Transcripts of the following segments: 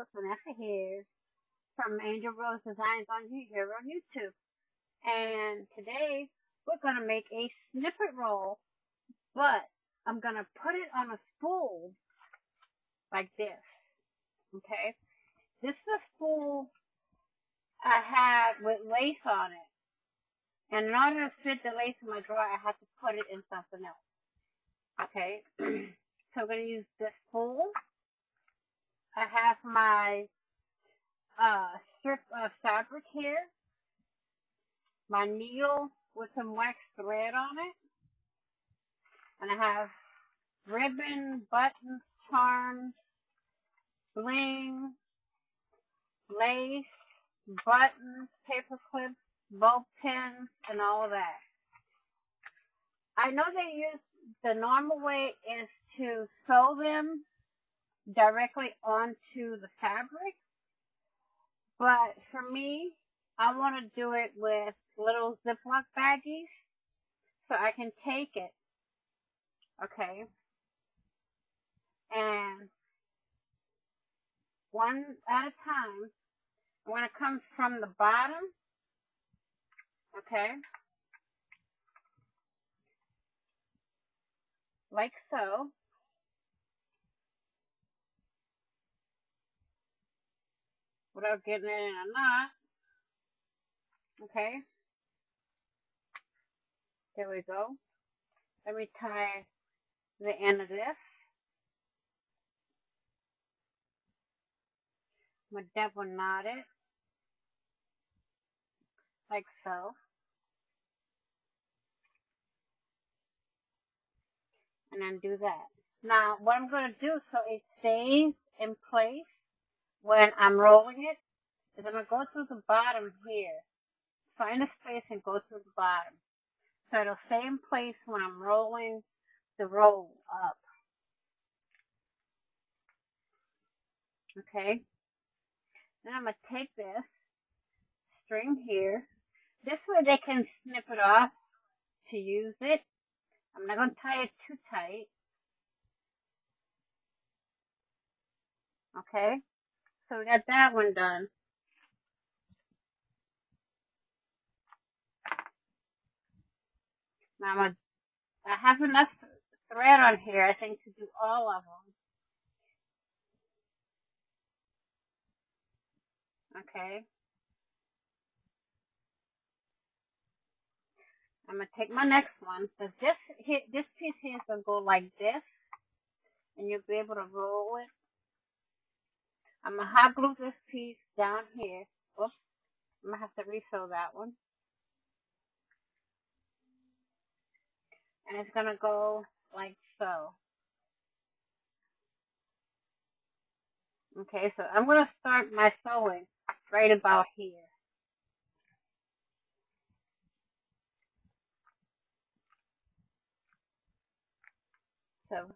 Angels, Vanessa here from Angel Rose Designs on here on YouTube. And today we're going to make a snippet roll, but I'm going to put it on a spool like this. Okay? This is a spool I have with lace on it. And in order to fit the lace in my drawer, I have to put it in something else. Okay? so I'm going to use this spool. I have my uh, strip of fabric here, my needle with some wax thread on it, and I have ribbon, buttons, charms, bling, lace, buttons, paper clips, bow pins, and all of that. I know they use the normal way is to sew them directly onto the fabric. But for me, I want to do it with little Ziploc baggies so I can take it. Okay. And one at a time, I'm going to come from the bottom, okay, like so. Without getting it in a knot. Okay. There we go. Let me tie the end of this. I'm going to double knot it. Like so. And then do that. Now, what I'm going to do so it stays in place when I'm rolling it is I'm going to go through the bottom here. Find a space and go through the bottom. So it'll stay in place when I'm rolling the roll up. Okay. Then I'm going to take this string here. This way they can snip it off to use it. I'm not going to tie it too tight. Okay. So we got that one done. Now I'm have enough thread on here, I think, to do all of them. Okay. I'm gonna take my next one. So this this piece here is gonna go like this, and you'll be able to roll it I'm going to hot glue this piece down here. Oops. I'm going to have to refill that one. And it's going to go like so. Okay, so I'm going to start my sewing right about here. So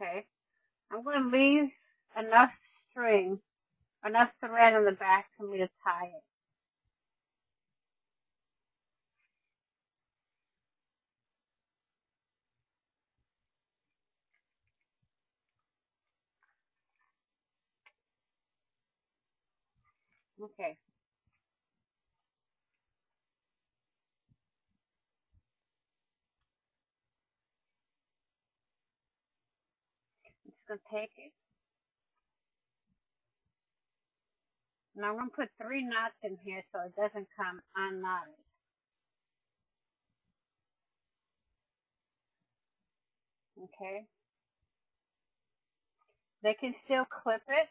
Okay. I'm going to leave enough string, enough thread on the back for me to tie it. Okay. It. Now I'm going to put three knots in here so it doesn't come unknotted. Okay. They can still clip it.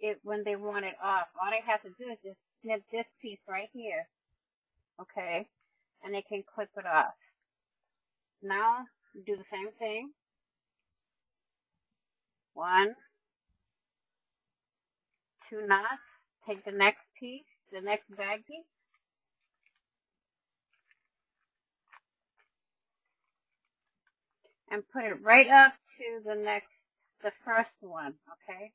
It when they want it off. All they have to do is just snip this piece right here. Okay. And they can clip it off. Now do the same thing. One, two knots. Take the next piece, the next baggie. And put it right up to the next, the first one, okay?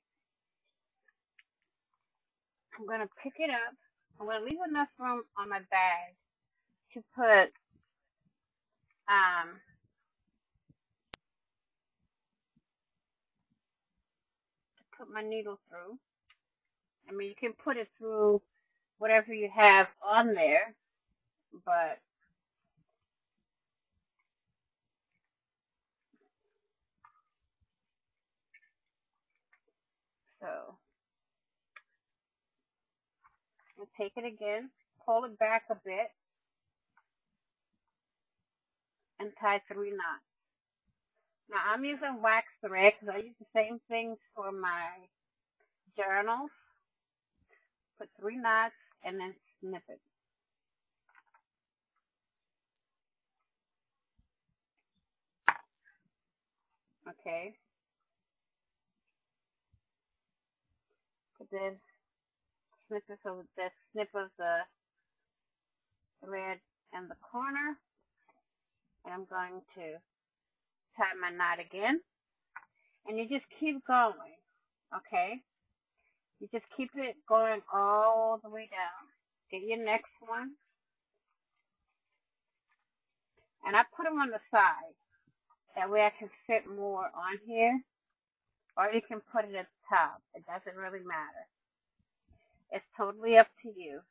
I'm going to pick it up. I'm going to leave enough room on my bag to put um, put my needle through. I mean, you can put it through whatever you have on there, but so we'll take it again, pull it back a bit, and tie three knots. Now I'm using wax thread because I use the same thing for my journals. Put three knots and then snip it. Okay. Put this snip it so the snip of the thread and the corner. I'm going to tie my knot again. And you just keep going. Okay. You just keep it going all the way down. Get your next one. And I put them on the side. That way I can fit more on here. Or you can put it at the top. It doesn't really matter. It's totally up to you.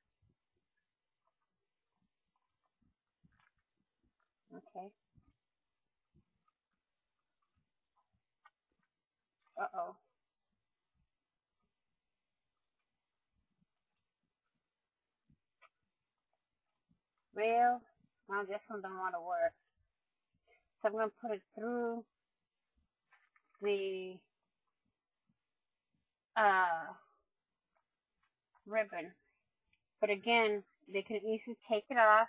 Okay. Uh-oh. Well, now this one don't want to work. So I'm going to put it through the uh, ribbon. But again, they can easily take it off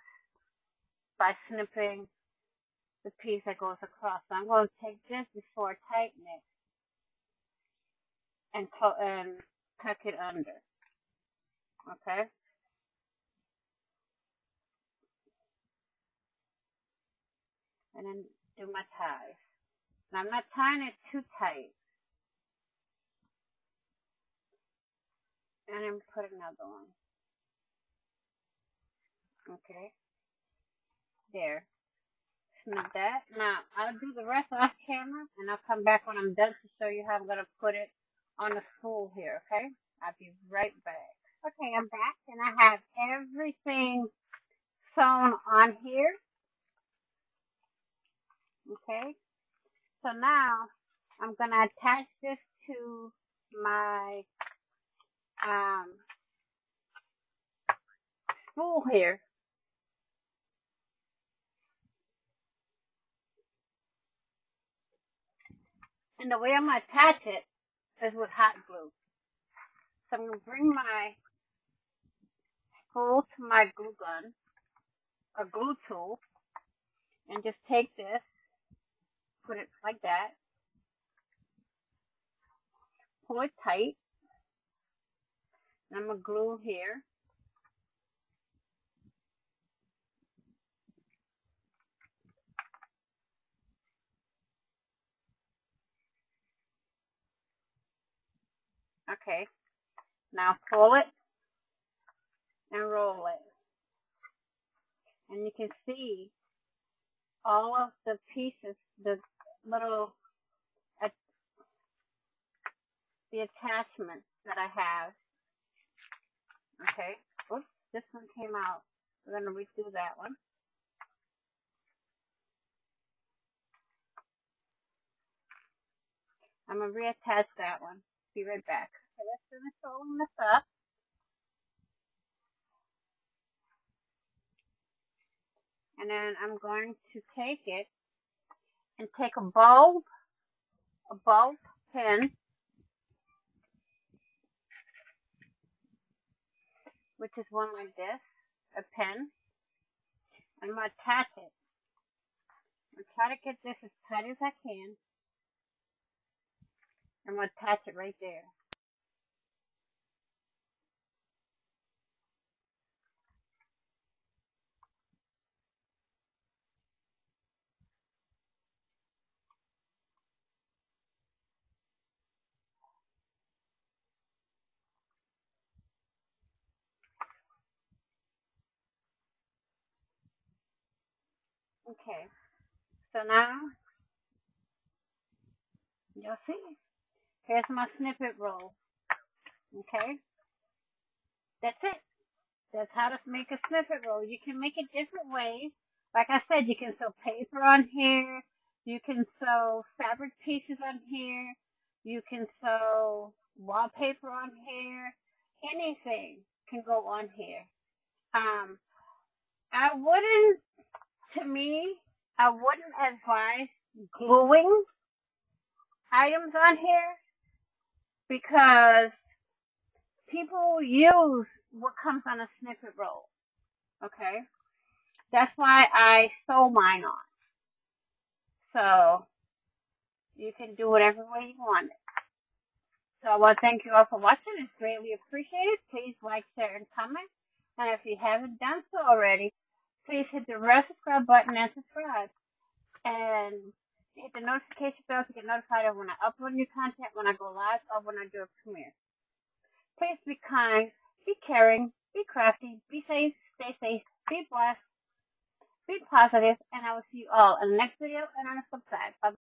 by snipping the piece that goes across. So I'm going to take this before I tighten it and, and um, tuck it under. Okay? and then do my ties. Now I'm not tying it too tight. And then put another one. Okay. There. That. Now, I'll do the rest off camera, and I'll come back when I'm done to show you how I'm going to put it on the spool here, okay? I'll be right back. Okay, I'm back, and I have everything sewn on here. Okay, so now I'm going to attach this to my um, spool here. And the way I'm going to attach it is with hot glue. So I'm going to bring my spool to my glue gun, a glue tool, and just take this put it like that. Pull it tight. And I'm going to glue here. Okay. Now pull it and roll it. And you can see all of the pieces, the little the attachments that I have. Okay. Oops, this one came out. We're going to redo that one. I'm going to reattach that one. Be right back. Okay, let's finish rolling this up. And then I'm going to take it and take a bulb, a bulb pen, which is one like this, a pen. I'm going to attach it. I'm going to try to get this as tight as I can. I'm going to attach it right there. Okay, so now you'll see. Here's my snippet roll. Okay, that's it. That's how to make a snippet roll. You can make it different ways. Like I said, you can sew paper on here. You can sew fabric pieces on here. You can sew wallpaper on here. Anything can go on here. Um, I wouldn't, to me, I wouldn't advise gluing items on here because people use what comes on a snippet roll. Okay? That's why I sew mine on. So, you can do whatever way you want. So I want to thank you all for watching. It's greatly appreciated. Please like, share, and comment. And if you haven't done so already, please hit the red subscribe button and subscribe. And hit the notification bell to get notified of when I upload new content, when I go live, or when I do a premiere. Please be kind, be caring, be crafty, be safe, stay safe, be blessed, be positive, and I will see you all in the next video and on the flip side. Bye.